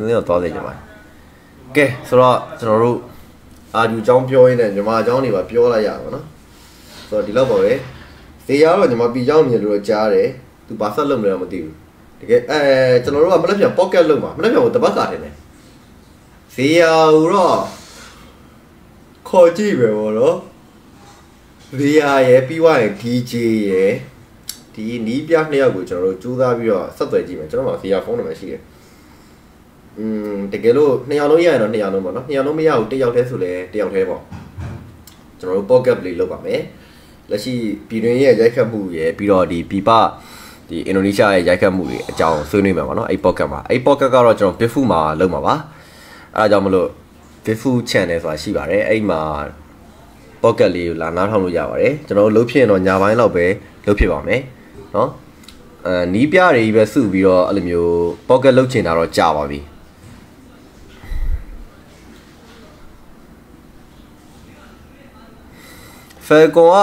တင်းတင်းတော့သွားစေချင်ပါတယ်ကဲဆိုတော့ကျွန်တော်တို့အာယူအကြောင်းပြောရင်းနဲ့ညီမအကြောင်းတွေပါပြောလိုက်ရပါတော့ဆိုတော့ဒီလောက်ပါပဲဇေယျကတော့ညီမပီကြောင်းနေလို့ကြားတယ်သူဘာဆက်လုပ်မလဲတော့မသိဘူးတကယ်အဲကျွန်တော်တို့ကမနေ့ပြန် pocket လုပ်မှာမနေ့ပြန်ကိုတပတ်ကာတင်တယ်ဇေယျတော့ခေါ်ကြည့်ပဲဗောနော်ဇေယျရဲ့ပြီးွားရင် DJ ရဲ့ဒီနီးပြနှစ်ယောက်ကိုကျွန်တော်တို့ကြိုးစားပြီးတော့ဆက်သွယ်ကြည့်မယ်ကျွန်တော်တို့ဇေယျဖုန်းနံပါတ်ရှိတယ် อืมတကယ်လို့နှစ်ယောက်လုံးရရင်တော့နှစ်ယောက်လုံးပေါ့နော်နှစ်ယောက်လုံးမရဘူးတစ်ယောက်တည်းဆိုလဲတစ်ယောက်တည်းပေါ့ကျွန်တော်တို့ pocket play လုပ်ပါမယ်လက်ရှိပြည်တွင်းရဲ့ရိုက်ခတ်မှုရယ်ပြီးတော့ဒီပြပဒီအင်ဒိုနီးရှားရဲ့ရိုက်ခတ်မှုတွေအကြောင်းဆွေးနွေးမှာပါနော်အဲ့ pocket မှာအဲ့ pocket ကတော့ကျွန်တော် Bifu မှာလုပ်မှာပါအဲ့ဒါကြောင့်မလို့ Bifu channel ဆိုတာရှိပါတယ်အဲ့မှာ pocket လေးကိုလာနားထောင်လို့ရပါတယ်ကျွန်တော်တို့လှုပ်ဖြစ်ရင်တော့ညပိုင်းလောက်ပဲလှုပ်ဖြစ်ပါမယ်နော်အဲနီးပြတွေကြီးပဲစုပြီးတော့အဲ့လိုမျိုး pocket လှုပ်ချင်တာတော့ကြာပါပြီ ဖယ်ကွန်က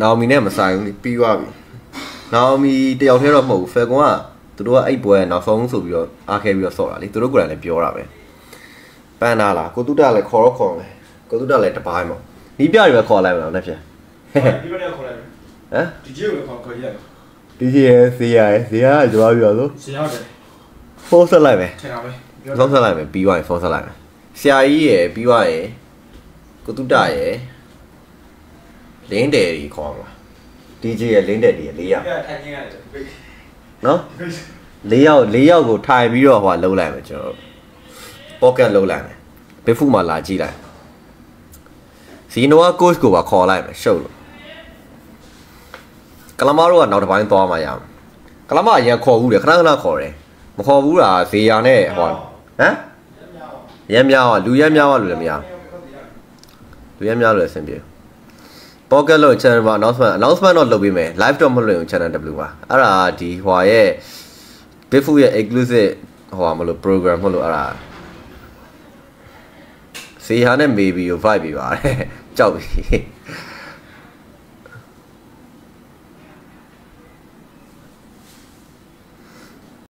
နောင်မီနဲ့မဆိုင်ဘူးပြီးသွားပြီနောင်မီတယောက်တည်းတော့မဟုတ်ဘူးဖယ်ကွန်ကသူတို့ကအဲ့ပွဲနောက်ဆုံးဆိုပြီးတော့အားခဲပြီးတော့ဆော့တာလေသူတို့ကိုယ်တိုင်လည်းပြောတာပဲပန်းနာလားကိုတုတလည်းခေါ်တော့ခေါ်မယ်ကိုတုတလည်းတပိုင်းပေါ့နီးပြတွေပဲခေါ်လိုက်မလားလက်ဖြတ်ဒီဘက်ရောက်ခေါ်လိုက်ဟမ်ဒီဂျီကိုခေါ်ခေါ်ရတယ်ဒီကြီးရဲ့ဇေယျရဲ့ဇေယျကကြွားပြီးတော့ဆိုဆရာတယ်ဖုန်းဆက်လိုက်မယ်ထင်တာပဲဖုန်းဆက်လိုက်မယ်ပြီးသွားရင်ဖုန်းဆက်လိုက်မယ်ဆရာကြီးရဲ့ပြီးသွားရင်ကိုတုတရဲ့ လင်းတယ်ကြီးခေါ်မှာ DJ ရဲ့လင်းတယ်ကြီးရဲ့၄ယောက် ပြထိုင်နေရတယ် နော်၄ယောက်၄ယောက်ကိုထိုင်ပြီးတော့ဟိုလှုပ်လိုက်မယ်ကျွန်တော် pocket လှုပ်လိုက်မယ်ဘစ်ဖူမှာလာကြည့်လိုက်စီနိုက coach ကိုပါခေါ်လိုက်မယ်ရှုပ်လို့ကလမားတို့ကနောက်တစ်ပိုင်းသွားမှရမယ်ကလမားအရင်ခေါ်ဘူးတယ်ခဏခဏခေါ်တယ်မခေါ်ဘူးလားဇေယာနဲ့ဟောဟမ်ရဲများอ่ะလူရဲများอ่ะလူလည်းမရလူရဲများလို့အဆင်ပြေ pocket လို့ channel မှာ announcement announcement တော့လုပ်ပေးမယ် live တော့မလုပ်ရင် channel W ပါအဲ့ဒါဒီဟွာရဲ့ Bigfoot ရဲ့ exclusive ဟွာမလို့ program မလို့အဲ့ဒါဇေဟာနဲ့ maybe ကို vibe ပြပါတယ်ကြောက်ပြီ